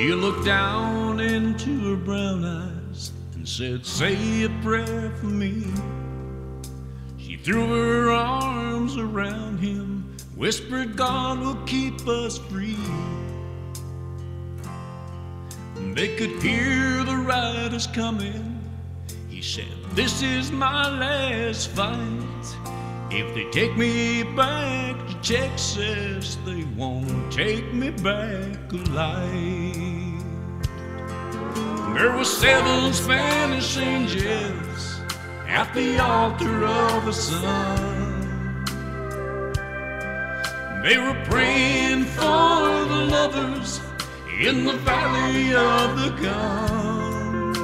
He looked down into her brown eyes and said, Say a prayer for me. She threw her arms around him, whispered, God will keep us free. They could hear the riders coming. He said, This is my last fight. If they take me back to Texas, they won't take me back alive. There were seven Spanish angels at the altar of the sun. They were praying for the lovers in the valley of the gun.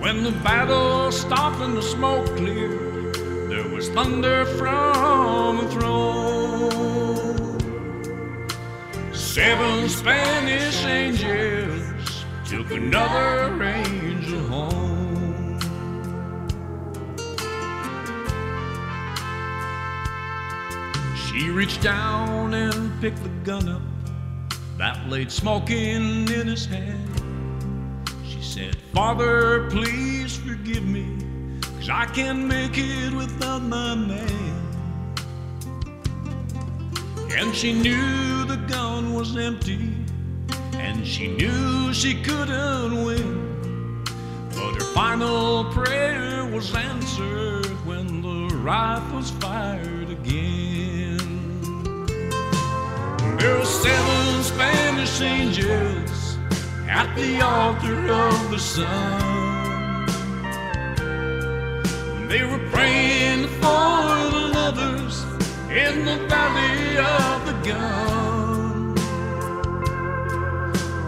When the battle stopped and the smoke cleared, was thunder from the throne. Seven Spanish angels took another angel home. She reached down and picked the gun up that laid smoking in his hand. She said, Father, please forgive me, cause I can't make it without my man. And she knew the gun was empty, and she knew she couldn't win. But her final prayer was answered when the rifles fired again. There were seven Spanish angels at the altar of the sun. They were praying for the lovers in the valley of the gun.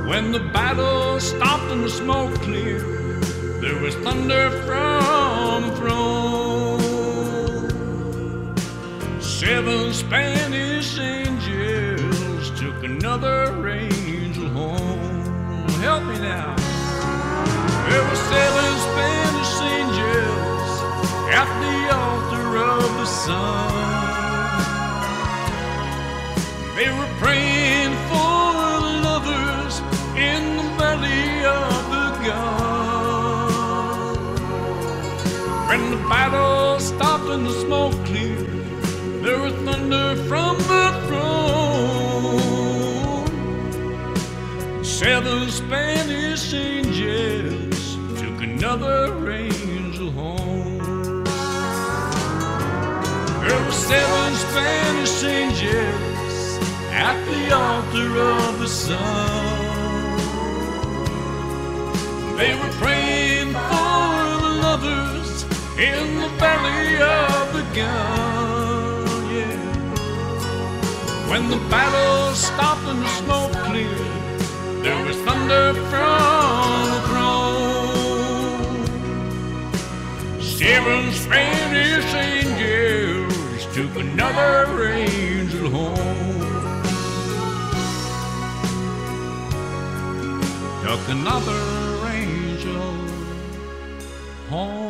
When the battle stopped and the smoke cleared, there was thunder from the throne. Seven Spanish angels took another angel home. Help me now. There were seven at the altar of the sun. They were praying for lovers in the valley of the gun. When the battle stopped and the smoke cleared, there was thunder from the throne. Seven Spanish angels took another angel home. There were seven Spanish angels at the altar of the sun. They were praying for the lovers in the valley of the gun. Yeah. When the battle stopped and the smoke cleared, there was thunder from the throne. Seven Spanish another angel home. Took another angel home.